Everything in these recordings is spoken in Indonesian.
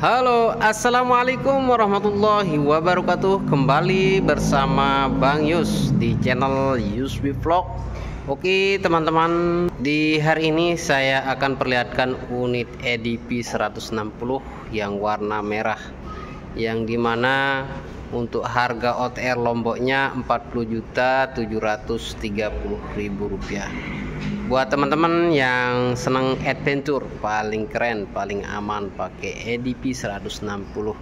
Halo, assalamualaikum warahmatullahi wabarakatuh. Kembali bersama Bang Yus di channel Yuswi Vlog. Oke, teman-teman, di hari ini saya akan perlihatkan unit EDP 160 yang warna merah, yang di mana untuk harga OTR Lomboknya 40.730.000 rupiah buat teman-teman yang senang adventure paling keren paling aman pakai EDP 160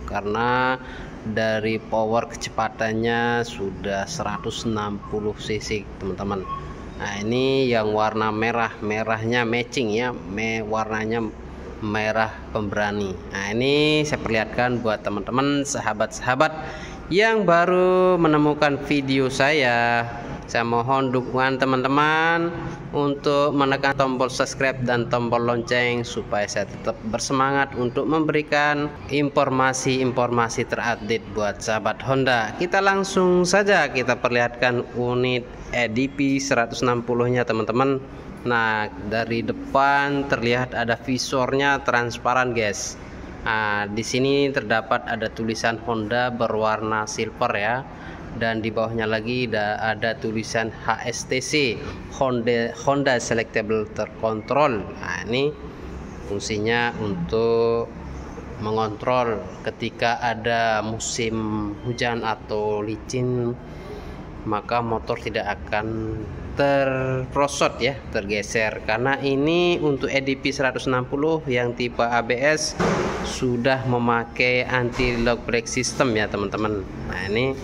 karena dari power kecepatannya sudah 160 cc teman-teman. Nah ini yang warna merah merahnya matching ya me warnanya merah pemberani. Nah ini saya perlihatkan buat teman-teman sahabat-sahabat yang baru menemukan video saya saya mohon dukungan teman-teman untuk menekan tombol subscribe dan tombol lonceng supaya saya tetap bersemangat untuk memberikan informasi-informasi terupdate buat sahabat Honda. Kita langsung saja kita perlihatkan unit EDP 160-nya teman-teman. Nah, dari depan terlihat ada visornya transparan, guys. Nah, di sini terdapat ada tulisan Honda berwarna silver ya dan di bawahnya lagi ada, tulisan HSTC Honda Honda Selectable Terkontrol. Nah ini fungsinya untuk mengontrol ketika ada musim hujan atau licin maka motor tidak akan terprosot ya tergeser. Karena ini untuk EDP 160 yang tipe ABS sudah memakai anti lock brake system ya teman-teman. Nah ini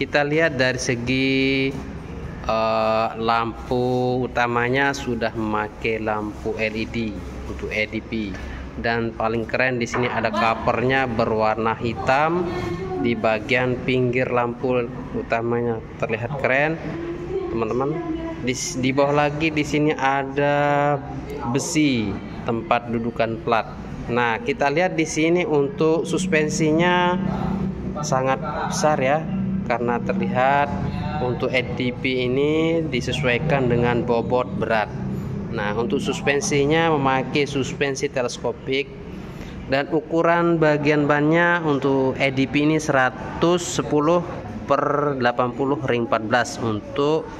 kita lihat dari segi uh, lampu utamanya sudah memakai lampu LED untuk EDP dan paling keren di sini ada covernya berwarna hitam di bagian pinggir lampu utamanya. Terlihat keren teman-teman. Di, di bawah lagi di sini ada besi tempat dudukan plat. Nah kita lihat di sini untuk suspensinya sangat besar ya karena terlihat untuk EDP ini disesuaikan dengan bobot berat. Nah untuk suspensinya memakai suspensi teleskopik dan ukuran bagian bannya untuk EDP ini 110 per 80 ring 14 untuk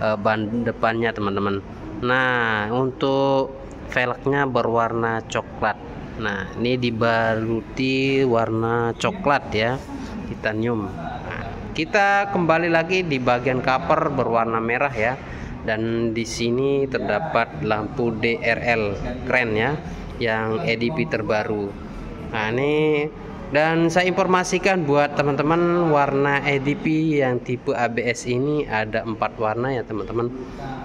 uh, ban depannya teman-teman. Nah untuk velgnya berwarna coklat. Nah ini dibaluti warna coklat ya titanium kita kembali lagi di bagian cover berwarna merah ya. Dan di sini terdapat lampu DRL keren ya yang EDP terbaru nah ini dan saya informasikan buat teman-teman warna EDP yang tipe ABS ini ada empat warna ya teman-teman.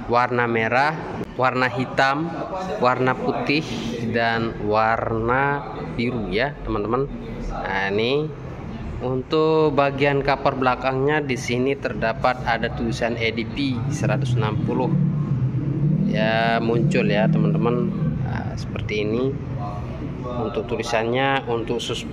Warna merah warna hitam warna putih dan warna biru ya teman-teman. Nah ini untuk bagian cover belakangnya di sini terdapat ada tulisan EDP 160. Ya muncul ya teman-teman nah, seperti ini. Untuk tulisannya untuk sus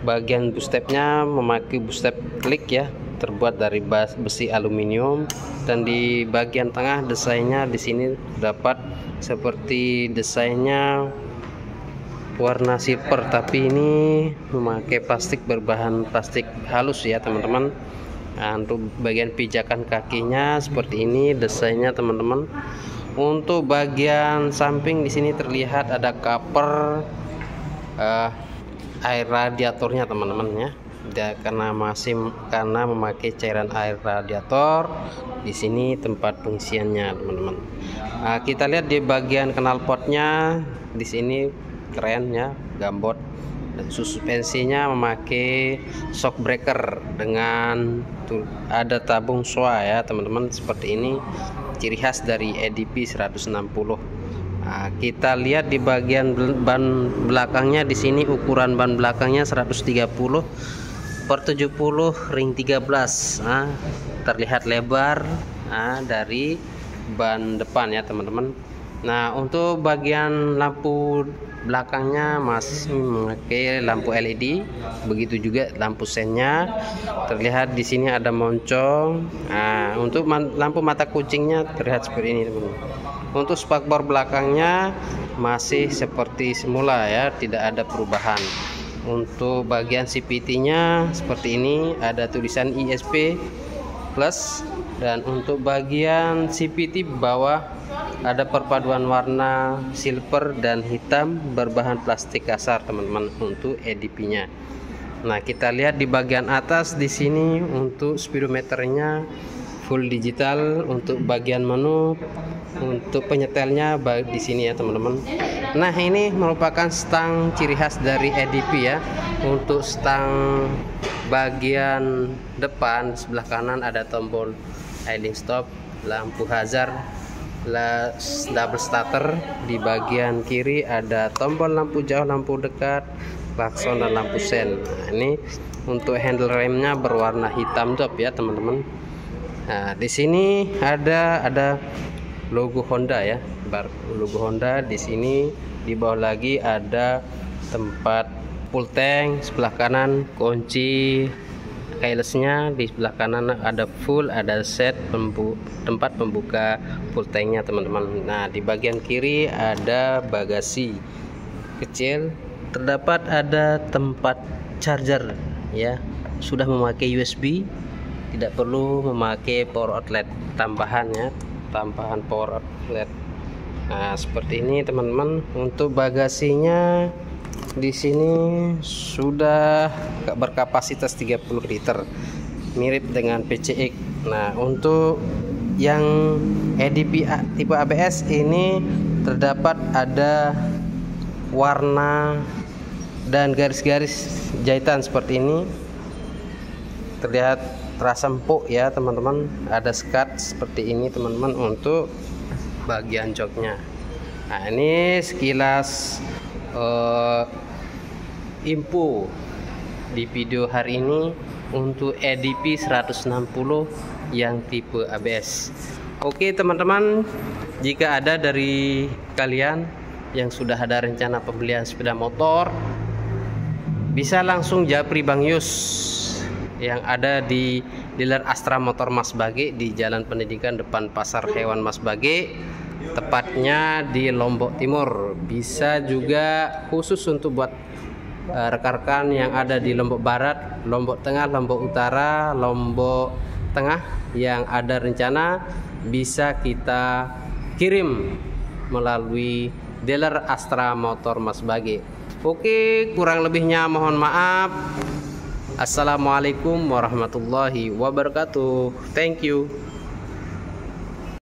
bagian boostepnya memakai boostep klik ya terbuat dari besi aluminium dan di bagian tengah desainnya di sini terdapat seperti desainnya warna silver tapi ini memakai plastik berbahan plastik halus ya teman-teman. Nah, untuk bagian pijakan kakinya seperti ini desainnya teman-teman. Untuk bagian samping di sini terlihat ada cover uh, air radiatornya teman-teman ya. Karena masih karena memakai cairan air radiator di sini tempat pengisiannya teman-teman. Nah, kita lihat di bagian knalpotnya di sini keren ya gambot. Dan suspensinya memakai shock breaker dengan ada tabung swa ya teman-teman. Seperti ini ciri khas dari EDP 160 nah, kita lihat di bagian ban belakangnya. Di sini ukuran ban belakangnya 130 per 70 ring 13 nah, terlihat lebar nah, dari ban depan ya teman-teman Nah, untuk bagian lampu belakangnya masih memakai lampu LED. Begitu juga lampu sennya. Terlihat di sini ada moncong. Nah, untuk lampu mata kucingnya terlihat seperti ini, teman-teman. Untuk spakbor belakangnya masih seperti semula ya, tidak ada perubahan. untuk bagian CPT nya seperti ini ada tulisan ISP plus dan untuk bagian CPT bawah ada perpaduan warna silver dan hitam berbahan plastik kasar teman-teman untuk EDP nya nah kita lihat di bagian atas di sini untuk speedometernya full digital untuk bagian menu untuk penyetelnya di sini ya teman-teman. Nah ini merupakan stang ciri khas dari EDP ya. Untuk stang bagian depan sebelah kanan ada tombol idling stop lampu hazard double starter. Di bagian kiri ada tombol lampu jauh lampu dekat klakson dan lampu sen. Nah, ini untuk handle remnya berwarna hitam top ya teman-teman. Nah, di sini ada ada logo Honda ya. Logo Honda. Di sini di bawah lagi ada tempat full tank, sebelah kanan kunci keylessnya di sebelah kanan ada full ada set pembu tempat pembuka full tanknya teman-teman. Nah di bagian kiri ada bagasi kecil. Terdapat ada tempat charger ya. Sudah memakai USB tidak perlu memakai power outlet tambahan ya. Tambahan power outlet. Nah seperti ini teman-teman. Untuk bagasinya di sini sudah berkapasitas 30 liter mirip dengan PCX nah untuk yang EDP tipe ABS ini terdapat ada warna dan garis-garis jahitan seperti ini. Terlihat terasa empuk ya teman-teman. Ada skat seperti ini teman-teman untuk bagian joknya. Nah ini sekilas uh, info di video hari ini untuk EDP 160 yang tipe ABS oke teman-teman jika ada dari kalian yang sudah ada rencana pembelian sepeda motor bisa langsung japri Bang Yus yang ada di dealer Astra Motor Mas Bage di Jalan Pendidikan depan Pasar Hewan Mas Bage tepatnya di Lombok Timur bisa juga khusus untuk buat eh, rekan-rekan yang ada di Lombok Barat, Lombok Tengah, Lombok Utara, Lombok Tengah yang ada rencana bisa kita kirim melalui dealer Astra Motor Mas Bage. Oke, kurang lebihnya mohon maaf. Assalamualaikum warahmatullahi wabarakatuh. Thank you.